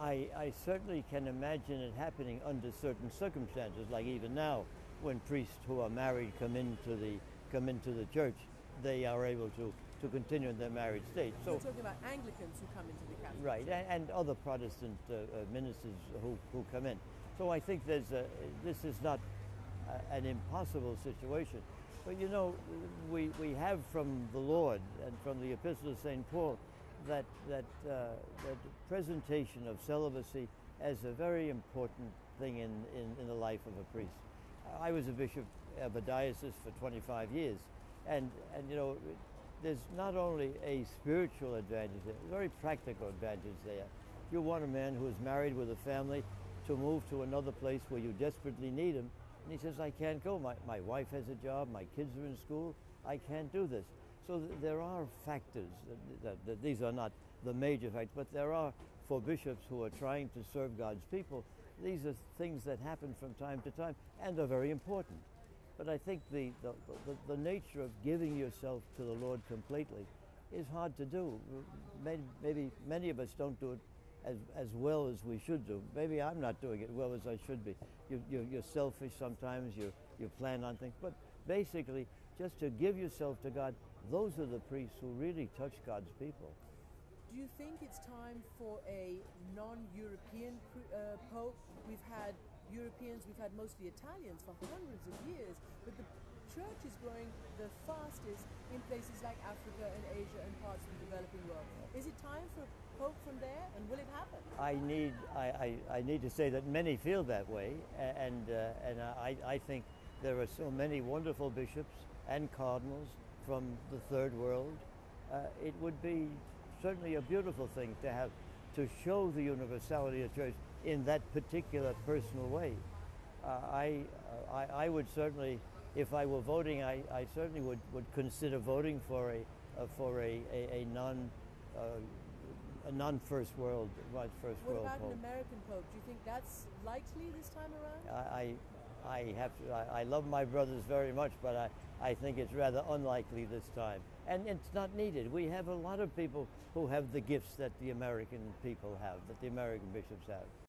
I, I certainly can imagine it happening under certain circumstances, like even now, when priests who are married come into the come into the church, they are able to, to continue in their married state. So You're talking about Anglicans who come into the Catholic Right, and, and other Protestant uh, uh, ministers who, who come in. So I think there's a, this is not a, an impossible situation. But you know, we, we have from the Lord and from the Epistle of St. Paul that, that, uh, that presentation of celibacy as a very important thing in, in, in, the life of a priest. I was a bishop of a diocese for 25 years, and, and you know, there's not only a spiritual advantage, a very practical advantage there. You want a man who is married with a family to move to another place where you desperately need him, and he says, I can't go. My, my wife has a job, my kids are in school, I can't do this. So th- there are factors, that, that, that these are not the major factors, but there are, for bishops who are trying to serve God's people, these are things that happen from time to time and are very important. But I think the, the, the, the nature of giving yourself to the Lord completely is hard to do. Maybe, maybe many of us don't do it as, as well as we should do. Maybe I'm not doing it well as I should be. You, you, you're selfish sometimes, you, you plan on things, but basically, just to give yourself to God, those are the priests who really touch God's people. Do you think it's time for a non European uh, Pope? We've had Europeans, we've had mostly Italians for hundreds of years, but the church is growing the fastest in places like Africa and Asia and parts of the developing world. Is it time for a Pope from there, and will it happen? I need, I, I, I need to say that many feel that way, and, uh, and I, I think there are so many wonderful bishops and cardinals from the third world. Uh, it would be certainly a beautiful thing to have to show the universality of church in that particular personal way. Uh, I, uh, I, I, would certainly, if I were voting, I, I certainly would, would consider voting for a, uh, for a, a, a non uh, a non-first world, right, first what world. What about pope. an American pope? Do you think that's likely this time around? I, I have I, I, love my brothers very much, but I, I think it's rather unlikely this time. And it's not needed. We have a lot of people who have the gifts that the American people have, that the American bishops have.